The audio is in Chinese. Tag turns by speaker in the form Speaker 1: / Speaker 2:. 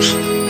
Speaker 1: 是。